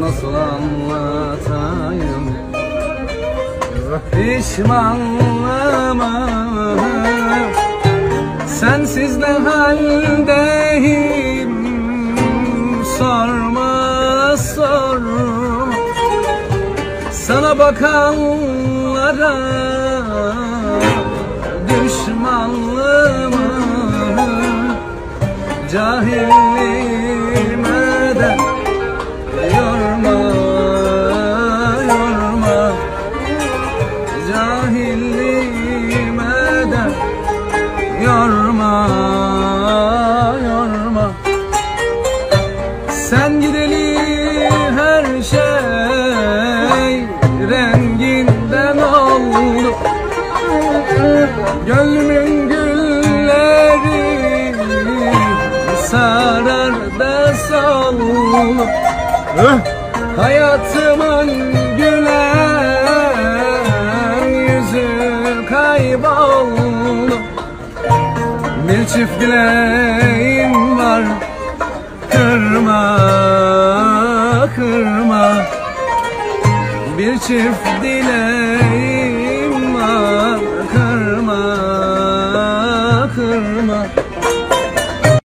nasıl anlatayım? Pişmanlığımı Sensiz ne haldeyim? Sorma sorma Sana bakanlara Düşmanlığımı Cahilliğime de Cahilliğime de Yorma Yorma. Sen gideli her şey Renginden oldu. Gönlümün gülleri Sarar da soldu. Hayatımın bir çift dileğim var. Kırma, kırma. Bir çift dileğim var. Kırma, kırma.